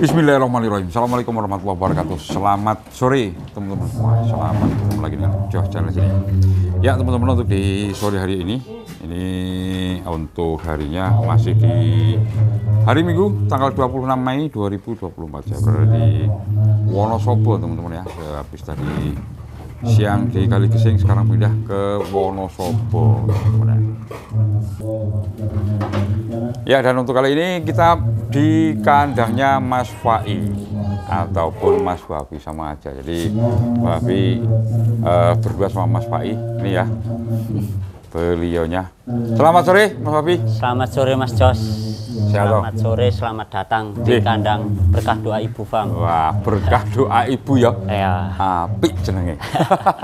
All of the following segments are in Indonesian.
Bismillahirrahmanirrahim. Assalamualaikum warahmatullahi wabarakatuh. Selamat sore teman-teman. Selamat ketemu lagi dengan Josh Channel sini. Ya teman-teman untuk di sore hari ini, ini untuk harinya masih di hari Minggu tanggal 26 Mei 2024. Saya berada di Wonosobo teman-teman ya. Habis tadi siang di Kali Kesing sekarang pindah ke Wonosobo ya. Dan untuk kali ini kita di kandangnya Mas Fai ataupun Mas Wabi sama aja. Jadi Wabi uh, berdua sama Mas Fai ini ya beliaunya. Selamat sore Mas Wabi. Selamat sore Mas Jos. Selamat sore, selamat datang di kandang berkah doa Ibu Fam. Wah berkah doa ibu ya. Ya, Apik jenenge.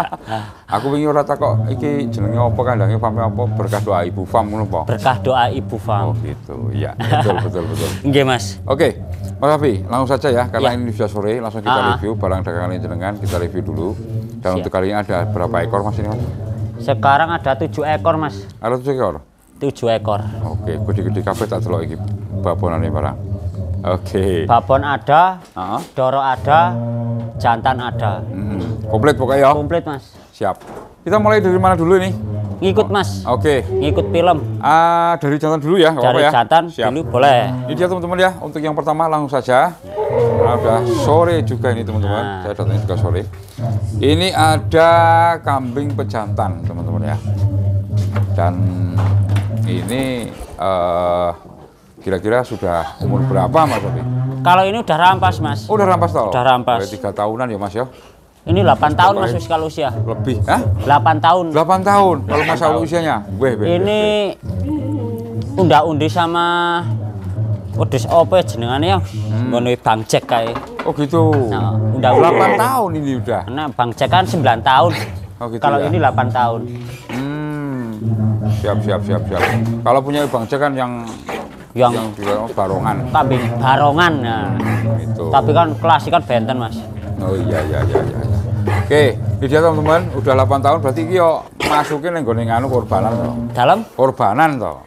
Aku wingi ora takok iki jenenge apa kandange fam apa berkah doa ibu fam ngono apa? berkah doa Ibu Oh Fam. gitu. Iya, betul betul betul. Nggih Mas. Oke, Mas Rafi, langsung saja ya, karena Ya. ini sudah sore, langsung kita Ah. review barang dagangan jenengan, kita review dulu. Dan Siap. untuk kali ini ada berapa ekor mas ini mas? Sekarang ada tujuh ekor Mas. Ada tujuh ekor? Tujuh ekor. Oke, gede-gede kabeh tak delok iki babonan ini barang. Oke. Babon ada, Ah, doro ada, jantan ada. hmm, komplit pokoknya ya. Komplit Mas. Siap. Kita mulai dari mana dulu ini? Ngikut Mas. Oke. Ngikut film. Ah, dari jantan dulu ya, Dari ya. jantan Siap. dulu boleh. Ini dia teman-teman ya, untuk yang pertama langsung saja. Udah sore juga ini teman-teman, Nah. saya datangnya juga sore. Ini ada kambing pejantan teman-teman ya. Dan ini eh, kira-kira sudah umur berapa Mas Sofi? Kalau ini udah rampas Mas. Oh, udah rampas tau? Udah rampas. Tiga tahunan ya Mas ya? Ini 8 tahun Mas Berapa wis kalau usia. Lebih, Hah? 8 tahun. 8 tahun kalau masalah usianya? Weh, weh, Ini unda-undi sama wedhus apa jenengane ya? Ngono Bang Jack kae. Oh gitu. Nah, udah- 8 tahun ini udah. Karena Bang Jack kan 9 tahun. Oh, gitu Kalau ya? ini 8 tahun. Siap, siap, siap, siap. Kalau punya Bang kan yang Yang yang di barongan kambing barongan. Nah. itu. Tapi kan klasik kan benten, Mas. Oh iya iya iya iya. iya. Oke, ini dia teman-teman, udah 8 tahun berarti iki yo masukin yang gue anu korbanan toh. Dalam Korbanan toh.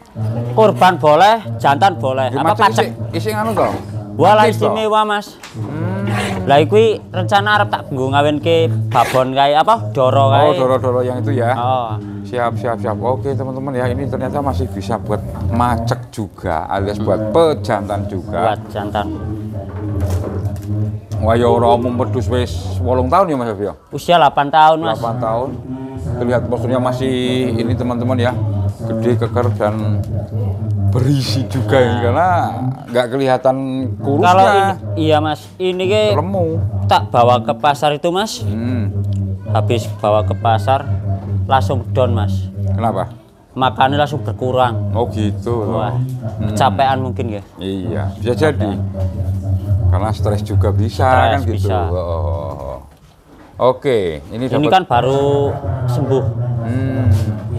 kurban boleh, jantan boleh. Apa Gimana isi, isi anu toh? Wala Petis, toh? istimewa, Mas. Hmm. Lah kuwi rencana arep tak nggo ngawinke babon kae apa? Doro kae. Oh, doro-doro yang itu ya. Oh. Siap, siap, siap. Oke, teman-teman ya, ini ternyata masih bisa buat macek juga alias buat pejantan juga. Buat jantan. Wah, ya ora umum pedus wis 8 tahun ya Mas Yofi ya. Usia 8 tahun, Mas. 8 tahun. Terlihat posturnya masih ini teman-teman ya. Gede, keker dan berisi juga ini karena nggak kelihatan kurusnya. Kalau ini iya, Mas. Ini ke lemu. tak bawa ke pasar itu, Mas. Hmm. Habis bawa ke pasar langsung down, Mas. Kenapa? Makannya langsung berkurang. Oh gitu. Wah, kecapean mungkin ya. Iya, bisa jadi. Karena stres juga bisa Stres kan gitu. bisa. Oh. Oke, ini Ini dapat kan baru sembuh. Hmm. Hmm.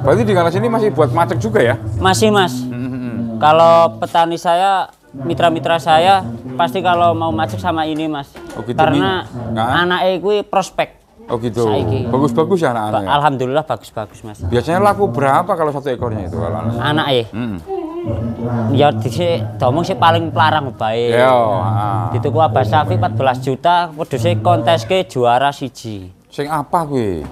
Berarti di kanan sini masih buat macet juga ya? Masih, Mas. Hmm. Kalau petani saya, mitra-mitra saya pasti kalau mau macet sama ini, Mas. Oh, gitu, Karena. Nah. anaknya itu prospek. Oh gitu. Bagus-bagus ya Ba- anak-anaknya. Alhamdulillah bagus-bagus, Mas. Biasanya laku berapa kalau satu ekornya itu kalau anak? Anaknya, Hmm. ya di domong sih paling pelarang baik. Ya, ah. Dituku Abah Safi 14 juta, wedhusnya kontes ke juara siji. Sing apa kuwi?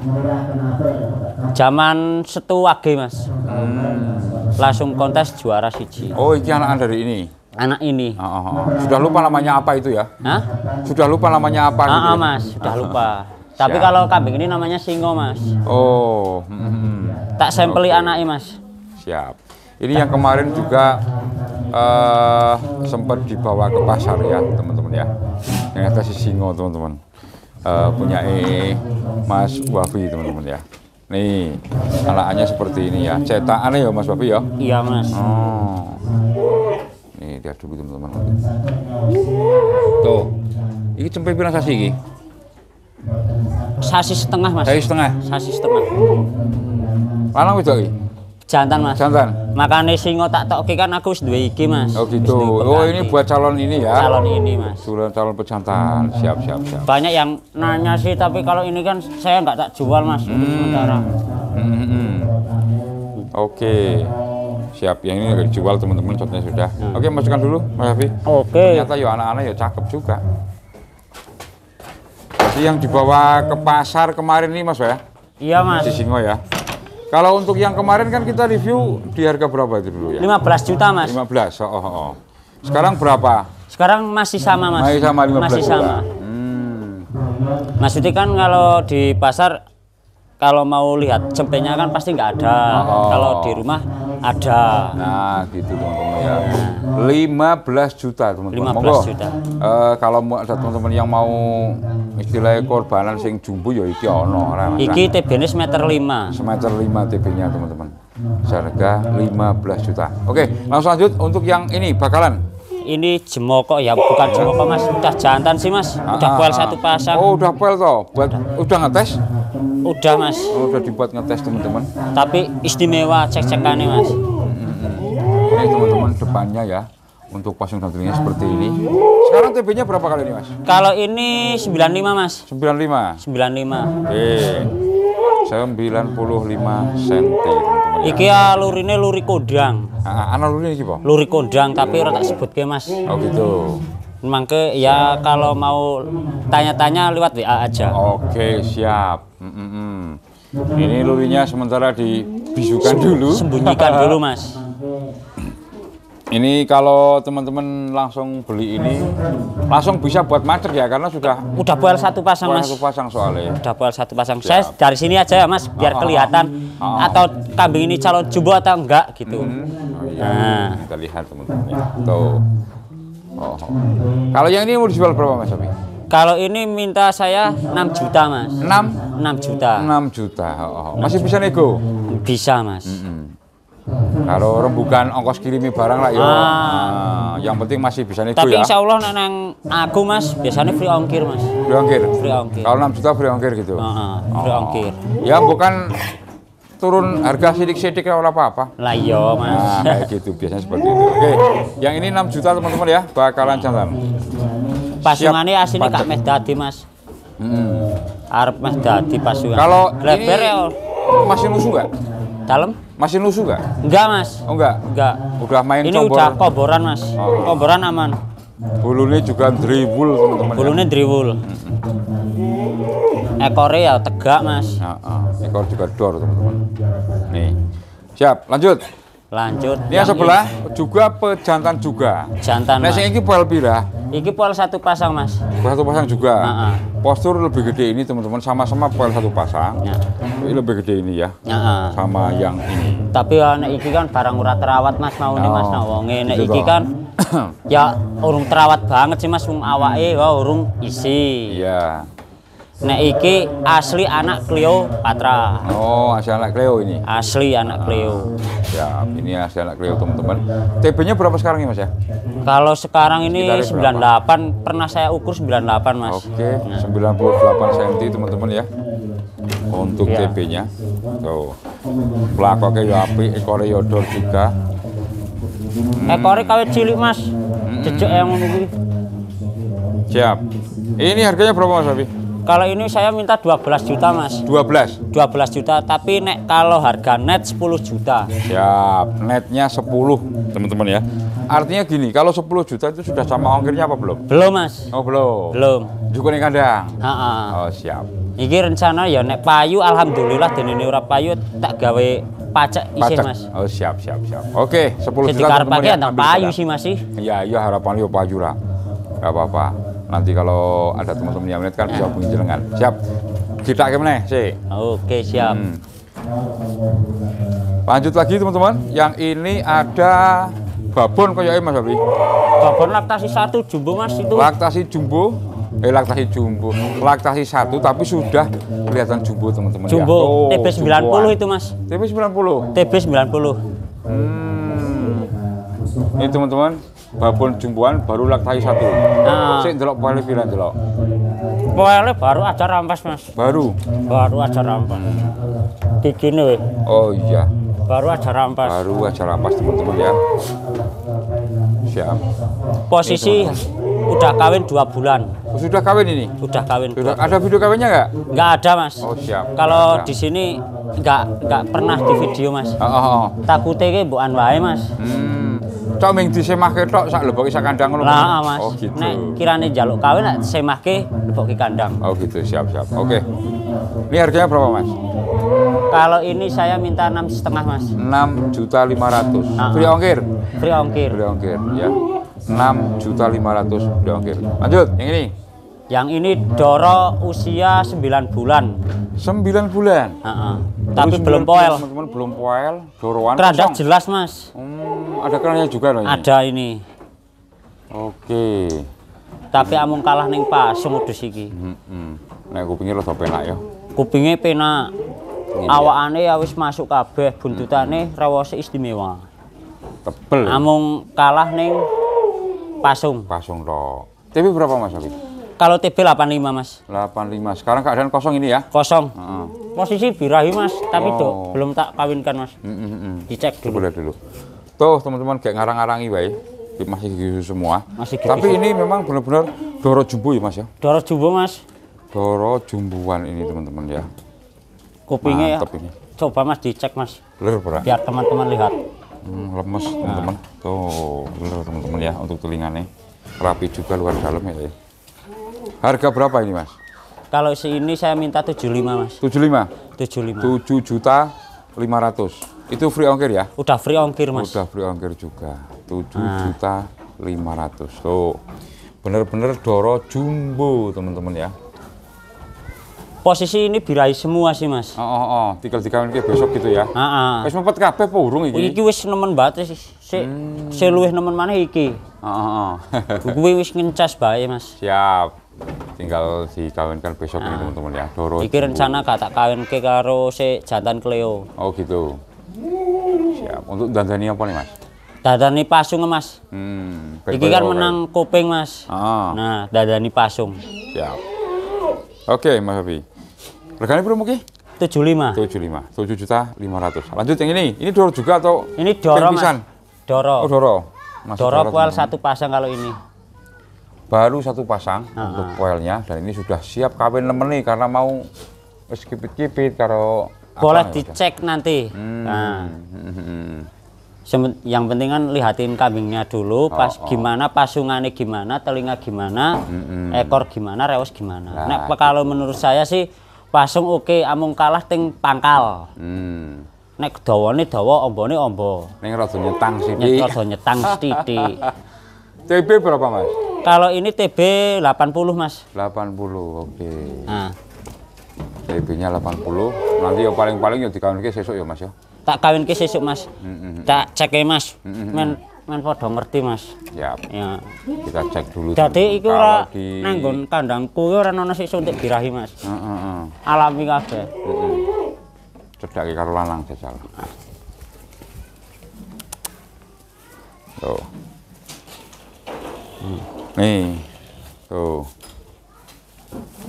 Zaman setu wage, Mas. Hmm. Langsung kontes juara siji. Oh, iki anak dari ini. Anak ini. Ah, ah, ah. Sudah lupa namanya apa itu ya? Hah? Sudah lupa namanya apa gitu. Ah, ah, ya? Mas, sudah lupa. Tapi kalau kambing ini namanya singo, Mas. Oh, hmm. Tak sampeli Oke. anaknya, Mas. siap. Ini yang kemarin juga eh, sempat dibawa ke pasar ya, teman-teman ya. Ternyata si singo, teman-teman. Eh, punya Mas Wafi, teman-teman ya. Nih, anaknya seperti ini ya. Cetakannya ya Mas Wafi ya. Iya, Mas. Oh. Nih, lihat dulu teman-teman. Tuh. Ini cempe pirang sasi iki? Sasi setengah, Mas. Sasi setengah. Sasi setengah. Lanang wedok iki? Jantan, Mas. Jantan. Makanya singo tak toki kan aku duwe iki, Mas. Oh gitu. Oh ini buat calon ini ya. calon ini, Mas. Calon calon pejantan. Siap siap siap. Banyak yang nanya sih, tapi kalau ini kan saya nggak tak jual, Mas. Untuk sementara. Hmm, hmm. Oke. siap. Yang ini udah dijual teman-teman, contohnya sudah. Oke, masukkan dulu, Mas Hafi. Oke. Ternyata ya anak-anak ya cakep juga. Jadi yang dibawa ke pasar kemarin nih Mas ya, Iya mas. di Singo ya. Kalau untuk yang kemarin kan kita review di harga berapa itu dulu ya? 15 juta mas. 15. Oh, oh, oh. Sekarang berapa? Sekarang masih sama mas. Masih sama 15 Masih sama. Hmm. Maksudnya kan kalau di pasar kalau mau lihat cempenya kan pasti nggak ada. Oh. Kalau di rumah ada. Nah, gitu teman-teman ya. 15 juta teman-teman. 15 Monggo. juta. Eh, kalau mau ada teman-teman yang mau istilahnya korbanan sing jumbo ya iki ono ora, Mas. Iki TB-nya meter 5. Semeter 5 TB-nya teman-teman. Seharga 15 juta. Oke, langsung lanjut untuk yang ini bakalan. Ini jemoko ya, bukan jemoko mas. Udah jantan sih mas. Udah Ah, kuel ah, satu ah. pasang. Oh, udah pel toh. Buat udah ngetes? Udah mas. Oh, udah dibuat ngetes teman-teman. Tapi istimewa cek-cekannya mas. Ini teman-teman depannya ya. Untuk pasang dan telinganya seperti ini. Sekarang TB-nya berapa kali ini, Mas? Kalau ini 95 mas. 95. 95. Oke. 95 cm teman-teman. ya. Iki ya lurine luri kondang. Ah, ana dulu ini apa? Luri kondang tapi ora tak sebutke mas. Oh gitu. Mangke ya kalau mau tanya-tanya lewat WA aja. Oke, siap. Mm, mm, mm. Ini lurinya sementara dibisukan dulu. Sembunyikan dulu mas. Ini kalau teman-teman langsung beli ini langsung bisa buat macet ya karena sudah Udah boel satu pasang buat mas. satu pasang soalnya. Udah boel satu pasang. Saya dari sini aja ya mas, biar Oh, oh, kelihatan oh. atau kambing ini calon jumbo atau enggak gitu. Oh, iya. Nah. Kita lihat teman-teman ya. Tuh. Oh, oh. Kalau yang ini mau dijual berapa Mas Sofi? Kalau ini minta saya 6 juta mas. 6 6 juta. 6 juta. Oh, oh. Masih bisa nego. Bisa mas. Kalau rembukan ongkos kirimi barang lah ya. Ah. Nah, yang penting masih bisa nego Tapi ya. insya Allah nek nang aku mas, biasanya free ongkir mas. Free ongkir. Free ongkir. Kalau 6 juta free ongkir gitu. Heeh, free Oh. ongkir. Ya bukan turun harga sidik-sidik kalau apa-apa. Lah iya mas. Nah, kayak gitu biasanya seperti itu. Oke, yang ini 6 juta teman-teman ya, bakalan jantan. Pasungannya Siap. aslinya kak meh dadi mas. Hmm. Arep meh dadi pasungan. Kalau Lebar ini ya. masih nusu nggak? Dalam? Masih nusu nggak? Enggak mas. Oh enggak. Enggak. Udah main Ini combor. udah koboran mas. Oh. Koboran aman. Bulunya juga dribul teman-teman. ya. Bulunya driwul. Ekornya ya tegak mas. Nah, ah, ekor juga dor teman-teman. Nih. Siap, lanjut. Lanjut. Ini yang sebelah juga pejantan juga. Jantan Nah, mas. yang ini poel pira? Iki pol satu pasang mas. Satu pasang juga. Ah, ah. Postur lebih gede ini teman-teman, sama-sama poel satu pasang. Ya. Ini lebih gede ini ya, Nah, sama yang ini. tapi ya nek iki kan barang ora terawat mas mau nih mas Oh, nah wonge nek gitu iki kan ya urung terawat banget sih mas wong awake wah urung isi. Iya. Nek iki asli anak Cleopatra. Oh, hasil anak Cleo ini. Asli anak Cleo. Ya, ini hasil anak Cleo teman-teman. TB-nya berapa sekarang ini Mas ya? Kalau sekarang ini Sekitarnya 98, pernah saya ukur 98 mas. Oke, 98 cm teman-teman ya. Untuk Iya. TB-nya. Tuh. Pelakoknya ya api, ekornya yodor juga. Ekornya kawet cilik mas. Jejak yang ngono. Siap. Ini harganya berapa Mas Abi? Kalau ini saya minta 12 juta mas. 12. 12 juta, tapi nek kalau harga net 10 juta. Siap. Netnya 10 teman-teman ya. Artinya gini, kalau 10 juta itu sudah sama ongkirnya apa belum? Belum mas. Oh belum. Belum. Juga nih kandang. Ha Oh siap. Iki rencana ya nek payu alhamdulillah dan ini ora payu tak gawe pajak isi mas. Oh siap siap siap. Oke, 10 Jadi juta teman-teman karepake ya. payu sih mas sih. Iya, iya harapan yo payu lah. Gak apa-apa. Nanti kalau ada teman-teman yang melihat kan bisa hubungi jenengan. Siap. Kita gimana sih? Oke siap. Hmm. Lanjut lagi teman-teman. Yang ini ada babon kayaknya Mas Abi. Babon laktasi satu jumbo mas itu. Laktasi jumbo. Eh laktasi jumbo. Laktasi satu tapi sudah kelihatan jumbo teman-teman ya. Jumbo Oh, TB 90 jumboan. itu mas. TB 90. TB 90. Hmm. Ini teman-teman, babon jumboan baru laktasi satu. Nah. Sik delok pola pira delok. Poelnya baru aja rampas mas. Baru. Baru aja rampas. Digini weh. Oh iya, Baru aja rampas. baru aja rampas teman-teman ya. Siap. Posisi udah kawin dua bulan. Oh, sudah kawin ini? Udah kawin. Sudah ada video kawinnya nggak? Nggak ada mas. Oh siap. Kalau di sini nggak nggak pernah di video mas. Oh, oh, oh. Takutnya ki bukan wae mas. Hmm. Cok ming disemahke tok sak leboke sak kandang ngono. Lah mas. Oh gitu. Nek kirane jaluk kawin nek semahke leboke kandang. Oh gitu, siap siap. Oke. Ini harganya berapa mas? Kalau ini saya minta enam setengah mas. enam juta lima ratus. Ah, Free ah. ongkir. Free ongkir. Free ongkir ya. enam juta lima ratus free ongkir. Lanjut, yang ini Yang ini Doro usia 9 bulan. 9 bulan. Heeh. Tapi Terus belum 9 poel. bulan, Teman-teman belum poel, doroan Keranda jelas mas. Hmm, ada kerannya juga loh ini. Ada ini. Oke. Tapi amung kalah ning pasung udus iki. Hmm, Nek kupingnya rada penak ya. Kupingnya penak. Ini Awakane ya wis masuk kabeh, buntutane rewose istimewa. Tebel. Amung kalah ning pasung. Pasung tok. TV berapa Mas Abi? Kalau TB 85 mas. 85. Sekarang keadaan kosong ini ya. Kosong. Heeh. Posisi birahi mas, tapi Oh. do, belum tak kawinkan mas. Hmm, hmm. Dicek dulu. Lihat dulu. Tuh teman-teman kayak ngarang-ngarangi baik. Masih gitu semua. Masih gitu. Tapi ini memang benar-benar doro jumbo ya Mas ya. Doro jumbo mas, Doro jumbuan ini teman-teman ya. kupingnya ya. Ini. Coba mas dicek mas, Bener berat. biar teman-teman lihat. Hmm, lemes teman-teman. Tuh, bener teman-teman ya untuk telinganya. Rapi juga luar dalam ya. Harga berapa ini Mas? Kalau si ini saya minta 75 mas, 75. 75. 7 juta 500. Itu free ongkir ya? Udah free ongkir mas. Udah free ongkir juga. 7 juta 500. Tuh. Bener-bener doro jumbo teman-teman ya. Posisi ini birahi semua sih mas. Oh, oh, oh. tinggal dikawin ke besok gitu ya. Ah, Wis mepet kabeh apa urung iki? Iki wis nemen banget sih. Si, si luwih nemen mana iki. Oh, oh, oh. Kuwi wis ngencas bae mas. Siap. Tinggal dikawinkan besok ini teman-teman ya. Doro. Iki rencana gak tak kawin ke karo si jantan Cleo. Oh gitu. Siap. Untuk dandani apa nih mas? Dadani pasung mas. Hmm. Iki kan menang kuping mas. Ah, Nah, dadani pasung. siap. Oke Mas Habi. Regane berapa mungkin? 75. 75. 7 juta 500. Lanjut yang ini. Ini doro juga atau? Ini Doro mas. Doro. Oh doro. Masih Doro poel satu pasang kalau ini. Baru satu pasang Ah, untuk poelnya dan ini sudah siap kawin nemen nih karena mau wis kipit-kipit karo Boleh ya, dicek nanti. Hmm. Nah, Hmm, hmm, hmm. Yang penting kan lihatin kambingnya dulu, pas Oh, gimana pasungannya gimana, telinga gimana, ekor gimana, rewas gimana. Nah, Nah, kalau menurut saya sih pasung oke, amung kalah ting pangkal. Hmm. Nek dawane dawa, ombone ombo. Ning rada nyetang sih. Nyet rada nyetang sithik. TB berapa Mas? Kalau ini TB 80 mas. 80. Oke. Nah, TB-nya 80. Nanti ya paling-paling ya dikawinke sesuk ya Mas ya. tak kawin ke sesuk mas. Hmm, Tak cek ya mas. Men men podo ngerti mas. Siap. Ya. Kita cek dulu. Jadi Kalau ora di nanggon kandangku ora ono sik suntik birahi mas. Heeh, heeh. Alami kabeh. Heeh. Cedake karo lanang jajal. Tuh. Nih. Tuh.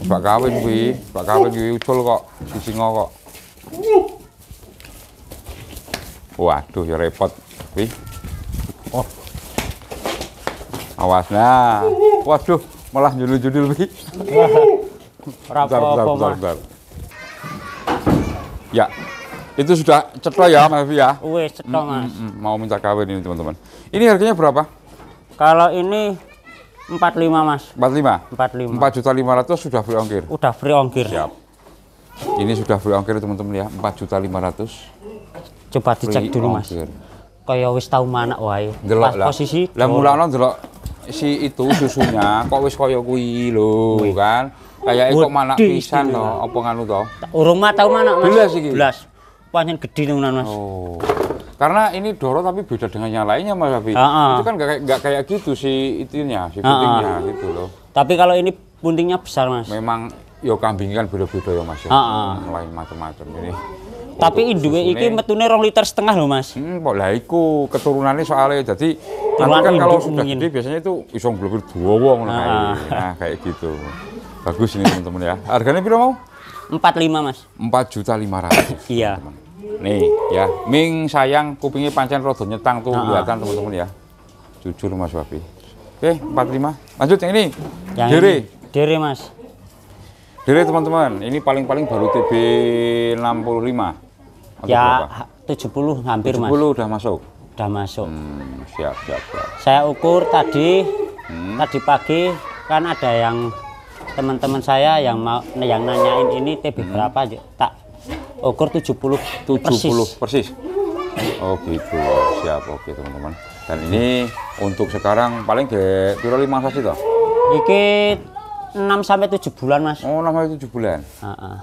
Pak kawin kuwi, Pak kawin kuwi ucul kok, sisingo kok. Waduh, ya repot. Kuwi. Oh. Awas nah. Waduh, malah judul-judul kuwi. Ora apa-apa. Ya, itu sudah cetok ya Mas ya. Wis cetok mas. Mm, mau minta kawin ini teman-teman. Ini harganya berapa? Kalau ini 45 mas. 45. 45. 4 juta 500 sudah free ongkir. Udah free ongkir. Siap. Ini sudah free ongkir teman-teman ya. 4 juta 500. Coba dicek free dulu mas. ongkir. Kaya wis tau mana wae. Delok lah. posisi. Lah mulakno delok si itu susunya kok wis kaya kuwi lho kan. Kayak kok Wedi pisan to, apa nganu to? Urung mah tau mana mas. Belas iki? Belas. Panjen gede tenan mas. Oh. Karena ini Doro tapi beda dengan yang lainnya Mas Hafi. Ah, ah. Itu kan kayak nggak kayak gitu si itunya, si putingnya gitu loh. Tapi kalau ini puntingnya besar mas. Memang yo kambing kan beda-beda ya Mas. ya. Ah, ah. Lain macam-macam ini. Tapi induke susune- iki metune rong liter setengah loh mas. Hmm, kok lah iku keturunannya soalnya jadi Turunan kan kalau sudah mungkin. gede biasanya itu iso blokir dua wong ngono kae. Ah. Nah, kayak gitu. Bagus ini teman-teman ya. Harganya berapa mau? 45 mas. 4 juta 500. Iya. Nih ya, Ming sayang kupingnya pancen rada nyetang tuh Ah, ah. kelihatan teman-teman ya. Jujur Mas Wapi. Oke, 45. Lanjut yang ini. Yang Dere. ini. Dere mas. Dere teman-teman, ini paling-paling baru TB 65. Atau ya berapa? ha- 70 hampir 70 mas udah masuk. udah masuk Hmm, siap, siap, siap. saya ukur tadi Hmm. tadi pagi kan ada yang teman-teman saya yang mau yang nanyain ini TB Hmm. berapa tak ukur 70 70 persis. persis. Oh gitu, siap, oke teman-teman. Dan ini untuk sekarang paling ke kilo lima sasi toh? iki 6 sampai 7 bulan mas Oh, namanya 7 bulan. Heeh.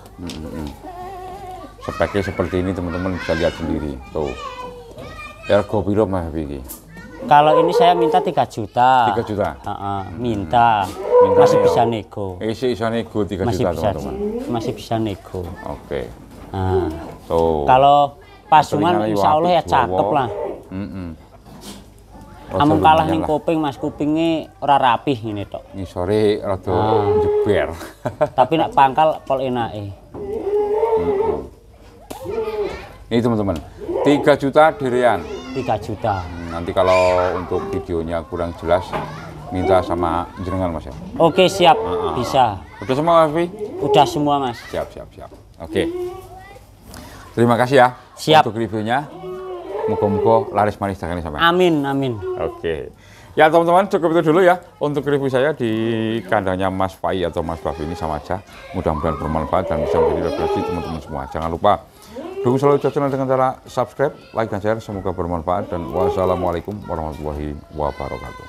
Speknya seperti ini teman-teman bisa lihat sendiri. Tuh. Ergo piro Mas Vicky? kalau ini saya minta 3 juta 3 juta. Heeh, minta. Minta masih ya. bisa nego Isi iso nego 3 masih juta bisa teman-teman. masih bisa nego Oke. Nah, Tuh. kalau pasungan insya Allah ya cakep lah Rada kalah nih kuping mas kupingnya ora rapih ini tok Ini sore rada Ah. jeber. tapi nak pangkal pol enake Ini teman-teman, 3 juta dirian. 3 juta Nanti kalau untuk videonya kurang jelas, minta sama jenengan Mas ya. oke siap Ah, bisa Udah semua Mas udah semua mas Siap, siap, siap. Oke. Terima kasih ya Siap. untuk reviewnya. Moga-moga laris manis dagangan sampai. amin amin Oke. Ya teman-teman cukup itu dulu ya untuk review saya di kandangnya Mas Fai atau Mas Bavi ini sama aja. Mudah-mudahan bermanfaat dan bisa menjadi referensi teman-teman semua. Jangan lupa dukung selalu channel dengan cara subscribe, like dan share. Semoga bermanfaat dan wassalamualaikum warahmatullahi wabarakatuh.